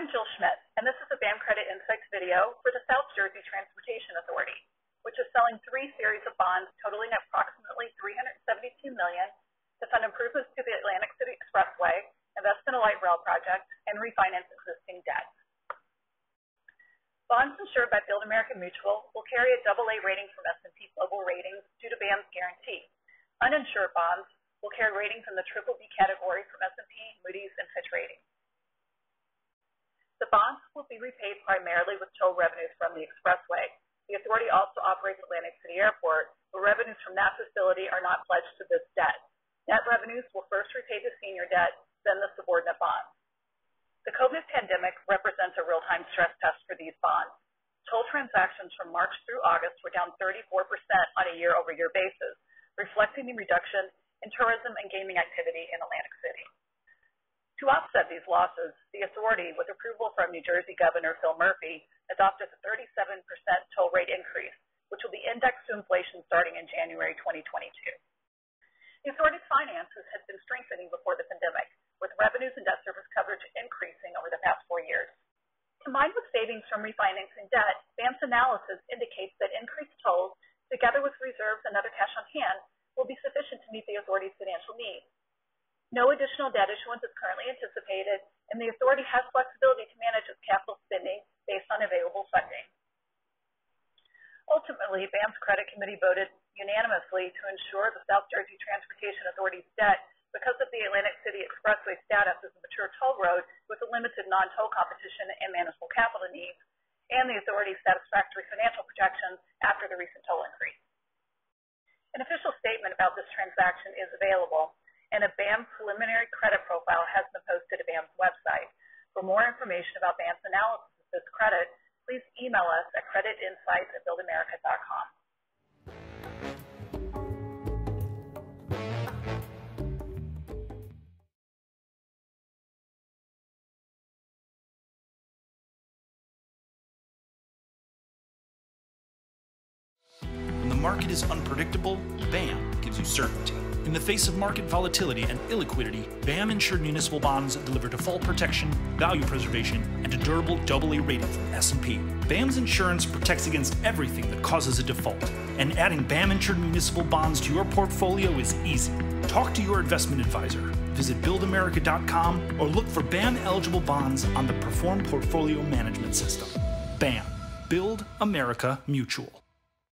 I'm Jill Schmidt, and this is a BAM Credit Insights video for the South Jersey Transportation Authority, which is selling three series of bonds totaling approximately 372 million to fund improvements to the Atlantic City Expressway, invest in a light rail project, and refinance existing debt. Bonds insured by Build America Mutual will carry a AA rating from S&P Global Ratings due to BAM's guarantee. Uninsured bonds will carry ratings in the BBB category from S&P, Moody's, and Fitch Ratings. The bonds will be repaid primarily with toll revenues from the expressway. The authority also operates Atlantic City Airport, where revenues from that facility are not pledged to this debt. Net revenues will first repay the senior debt, then the subordinate bonds. The COVID pandemic represents a real-time stress test for these bonds. Toll transactions from March through August were down 34% on a year-over-year basis, reflecting the reduction in tourism and gaming activity in Atlantic City. To offset these losses, the authority, with approval from New Jersey Governor Phil Murphy, adopted a 37% toll rate increase, which will be indexed to inflation starting in January 2022. The authority's finances had been strengthening before the pandemic, with revenues and debt service coverage increasing over the past four years. Combined with savings from refinancing debt, BAM's analysis indicates that increased tolls, together with reserves and other cash on hand, will be sufficient to meet the authority's financial needs. No additional debt issuance is currently anticipated, and the authority has flexibility to manage its capital spending based on available funding. Ultimately, BAM's credit committee voted unanimously to insure the South Jersey Transportation Authority's debt because of the Atlantic City Expressway status as a mature toll road with a limited non-toll competition and manageable capital needs, and the authority's satisfactory financial projections after the recent toll increase. An official statement about this transaction is available, and a BAM preliminary credit profile has been posted to BAM's website. For more information about BAM's analysis of this credit, please email us at creditinsights at buildamerica.com. When the market is unpredictable, BAM gives you certainty. In the face of market volatility and illiquidity, BAM insured municipal bonds deliver default protection, value preservation, and a durable AA rating from S&P. BAM's insurance protects against everything that causes a default, and adding BAM insured municipal bonds to your portfolio is easy. Talk to your investment advisor. Visit buildamerica.com or look for BAM eligible bonds on the Perform Portfolio Management System. BAM. Build America Mutual.